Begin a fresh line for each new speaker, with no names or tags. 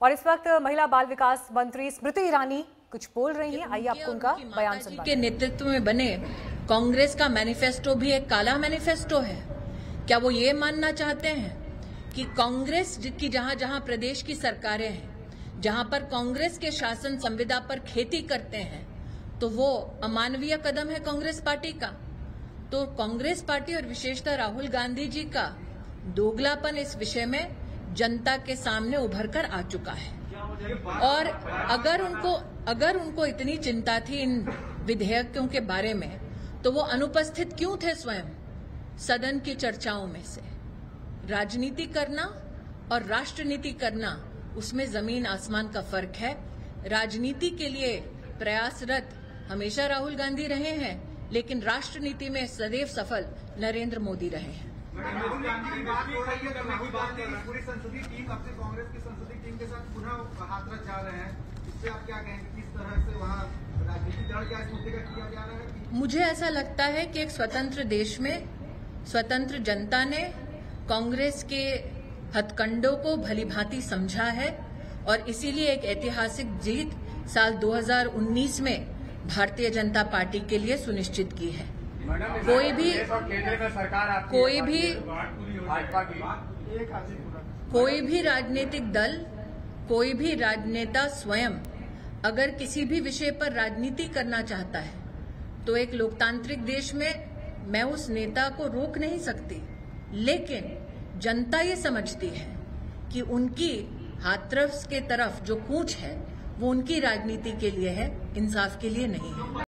और इस वक्त महिला बाल विकास मंत्री स्मृति ईरानी कुछ बोल रही हैं। आइए आपको उनका बयान
जी के नेतृत्व में बने कांग्रेस का मैनिफेस्टो भी एक काला मैनिफेस्टो है। क्या वो ये मानना चाहते हैं कि कांग्रेस की जहाँ जहाँ प्रदेश की सरकारें हैं जहाँ पर कांग्रेस के शासन संविदा पर खेती करते हैं तो वो अमानवीय कदम है कांग्रेस पार्टी का। तो कांग्रेस पार्टी और विशेषतः राहुल गांधी जी का दोगलापन इस विषय में जनता के सामने उभर कर आ चुका है। और अगर उनको अगर उनको इतनी चिंता थी इन विधेयकों के बारे में तो वो अनुपस्थित क्यों थे स्वयं? सदन की चर्चाओं में से। राजनीति करना और राष्ट्रनीति करना उसमें ज़मीन आसमान का फ़र्क है। राजनीति के लिए प्रयासरत हमेशा राहुल गांधी रहे हैं लेकिन राष्ट्रनीति में सदैव सफल नरेंद्र मोदी रहे हैं।
पूरी संसदीय टीम से कांग्रेस की संसदीय टीम के साथ पुनः हाथरस जा रहे हैं इससे आप क्या कहेंगे किस तरह से वहाँ
मुझे ऐसा लगता है कि एक स्वतंत्र देश में स्वतंत्र जनता ने कांग्रेस के हथकंडों को भली भांति समझा है और इसीलिए एक ऐतिहासिक जीत साल 2019 में भारतीय जनता पार्टी के लिए सुनिश्चित की है। कोई भी
सरकार
कोई भी कोई भी राजनीतिक दल कोई भी राजनेता स्वयं अगर किसी भी विषय पर राजनीति करना चाहता है तो एक लोकतांत्रिक देश में मैं उस नेता को रोक नहीं सकती। लेकिन जनता ये समझती है कि उनकी हाथरस के तरफ़ जो कूच है वो उनकी राजनीति के लिए है इंसाफ के लिए नहीं है।